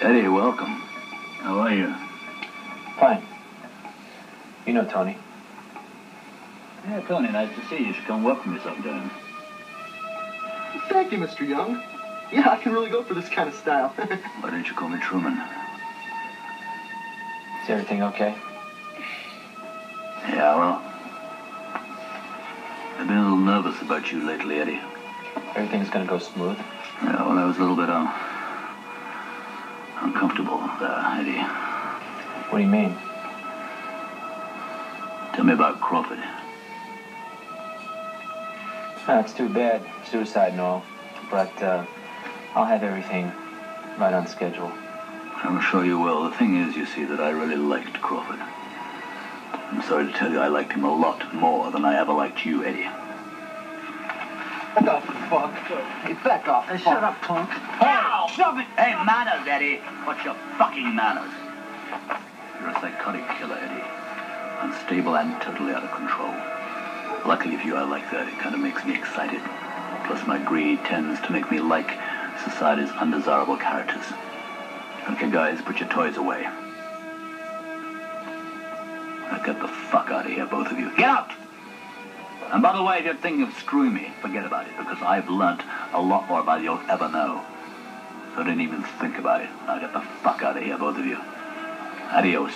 Eddie, welcome. How are you? Fine. You know Tony. Yeah, Tony, nice to see you. You should come work for me sometime. Thank you, Mr. Young. Yeah, I can really go for this kind of style. Why don't you call me Truman? Is everything okay? Yeah, well, I've been a little nervous about you lately, Eddie. Everything's gonna go smooth? Yeah, well, I was a little bit um, uncomfortable there, Eddie. What do you mean? Tell me about Crawford. Ah, it's too bad. Suicide and all. But uh, I'll have everything right on schedule. I'm sure you will. The thing is, you see, that I really liked Crawford. I'm sorry to tell you, I liked him a lot more than I ever liked you, Eddie. Back off, fuck. Hey, back off, Hey, fuck. shut up, punk. Shove it. Hey, manners, Eddie. What's your fucking manners? You're a psychotic killer, Eddie. Unstable and totally out of control. Luckily for you, I like that. It kind of makes me excited. Plus, my greed tends to make me like society's undesirable characters. Okay, guys, put your toys away. Now get the fuck out of here, both of you. Get out! And by the way, if you're thinking of screwing me, forget about it, because I've learnt a lot more about you you'll ever know. So didn't even think about it. Now get the fuck out of here, both of you. Adios.